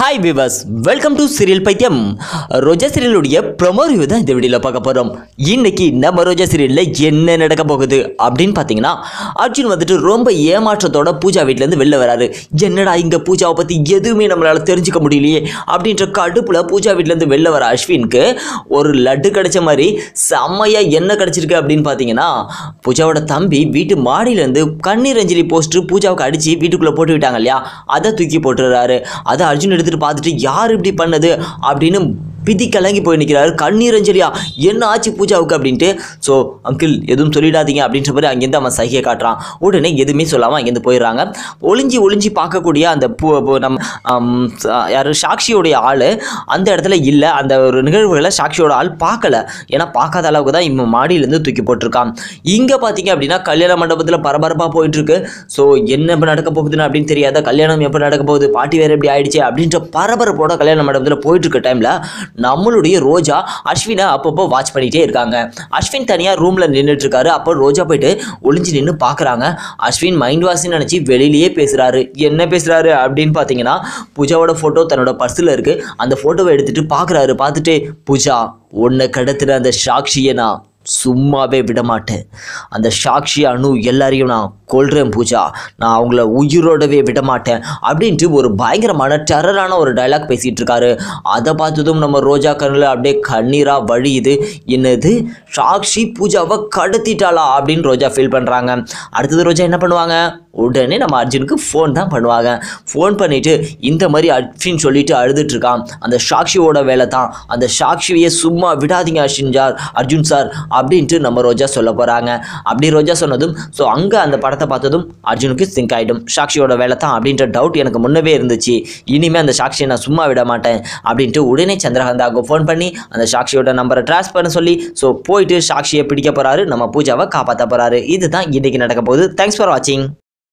Hi viewers welcome to serial பைத்தியம் Roja சீரியலுடைய promo review தான் இந்த வீடியோவில் பார்க்க போகிறோம் இன்னைக்கு நம்ம ரோஜா சீரியலில் என்ன நடக்க போகுது அப்படின்னு பார்த்தீங்கன்னா அர்ஜுன் வந்துட்டு ரொம்ப ஏமாற்றத்தோட பூஜா வீட்டிலேருந்து வெளில வராரு. என்னடா இங்கே பூஜாவை பற்றி எதுவுமே நம்மளால் தெரிஞ்சுக்க முடியலையே அப்படின்ற கடுப்பில் பூஜா வீட்டிலேருந்து வெளில வர அஸ்வினுக்கு ஒரு லட்டு கிடைச்ச மாதிரி செம்மையாக என்ன கிடச்சிருக்கு அப்படின்னு பார்த்தீங்கன்னா பூஜாவோட தம்பி வீட்டு மாடியிலேருந்து கண்ணீர் அஞ்சலி போஸ்ட்டு பூஜாவுக்கு அடித்து வீட்டுக்குள்ளே போட்டு விட்டாங்க இல்லையா? அதை தூக்கி போட்டுறாரு அதை அர்ஜுன் எடுத்துகிட்டு பார்த்துட்டு யார் இப்படி பண்ணது அப்படின்னு பிதி கலங்கி போய் நிற்கிறாரு கண்ணீர் அஞ்சலியா? என்ன ஆச்சு பூஜாவுக்கு? அப்படின்ட்டு. ஸோ அங்கிள் எதுவும் சொல்லிடாதீங்க. அப்படின்ற மாதிரி அங்கேருந்து அவன் சைகை காட்டுறான். உடனே எதுவுமே சொல்லாமல் அங்கேருந்து போயிடுறாங்க. ஒளிஞ்சி ஒளிஞ்சி பார்க்கக்கூடிய அந்த பூ நம் நம்ம ஆம், சாக்ஷியோடைய ஆள் அந்த இடத்துல இல்லை. அந்த ஒரு நிகழ்வுகளை சாக்ஷியோட ஆள் பார்க்கல. ஏன்னா பார்க்காத அளவுக்கு தான் இவன் மாடியிலேருந்து தூக்கி போட்டிருக்கான். இங்கே பார்த்தீங்க அப்படின்னா கல்யாண மண்டபத்தில் பரபரப்பாக போயிட்டுருக்கு. ஸோ என்ன இப்போ நடக்க போகுதுன்னு அப்படின்னு தெரியாத? கல்யாணம் எப்போ நடக்க போகுது? பாட்டி வேறு எப்படி ஆயிடுச்சு அப்படின்ற பரபரப்போட கல்யாண மண்டபத்தில் போயிட்டுருக்க டைமில் நம்மளுடைய ரோஜா அஸ்வினை அப்பப்போ வாட்ச் பண்ணிகிட்டே இருக்காங்க. அஸ்வின் தனியாக ரூமில் நின்றுட்டு இருக்காரு. அப்போ ரோஜா போயிட்டு ஒளிஞ்சு நின்று பார்க்குறாங்க அஸ்வின் மைண்ட் வாஷ்னு நினச்சி வெளியிலேயே பேசுகிறாரு என்ன பேசுகிறாரு அப்படின்னு பார்த்தீங்கன்னா பூஜாவோட ஃபோட்டோ தன்னோட பர்ஸில் இருக்குது அந்த ஃபோட்டோவை எடுத்துகிட்டு பார்க்குறாரு பார்த்துட்டு பூஜா உன்னை கடத்துகிற அந்த சாட்சியை நான் சும்மாவே விடமாட்டேன். அந்த சாக்ஷி அணு எல்லாரையும் நான் கொள்கிறேன் பூஜா. நான் அவங்கள உயிரோடவே விடமாட்டேன் அப்படின்ட்டு ஒரு பயங்கரமான டெரரான ஒரு டைலாக் பேசிகிட்டு இருக்காரு அதை பார்த்ததும் நம்ம ரோஜா கண்ணில் அப்படியே கண்ணீராக வழியுது. என்னது? சாக்ஷி பூஜாவை கடத்திட்டாளா அப்படின்னு ரோஜா ஃபீல் பண்ணுறாங்க அடுத்தது ரோஜா என்ன பண்ணுவாங்க? உடனே நம்ம அர்ஜுனுக்கு ஃபோன் தான் பண்ணுவாங்க. ஃபோன் பண்ணிவிட்டு இந்த மாதிரி அர்ஜுன் சொல்லிட்டு அழுதுட்டுருக்கான் அந்த சாக்ஷியோட வேலை தான் அந்த சாக்ஷியை சும்மா விடாதீங்க அர்ஜுன் சார். அர்ஜுன் சார் அப்படின்ட்டு நம்ம ரோஜா சொல்ல போகிறாங்க அப்படி ரோஜா சொன்னதும் ஸோ அங்கே அந்த படத்தை பார்த்ததும் அர்ஜுனுக்கு சிங்க் ஆகிடும் சாக்ஷியோட வேலை தான் அப்படின்ற டவுட் எனக்கு முன்னவே இருந்துச்சு. இனிமேல் அந்த சாக்ஷியை நான் சும்மா விட மாட்டேன் அப்படின்ட்டு உடனே சந்திரகாந்தாவுக்கு ஃபோன் பண்ணி அந்த சாக்ஷியோட நம்பரை ட்ராஸ் பண்ண சொல்லி ஸோ போயிட்டு சாக்ஷியை பிடிக்க போகிறாரு நம்ம பூஜாவை காப்பாற்ற போகிறாரு இதுதான் இன்றைக்கி நடக்க போகுது. தேங்க்ஸ் ஃபார் வாட்சிங்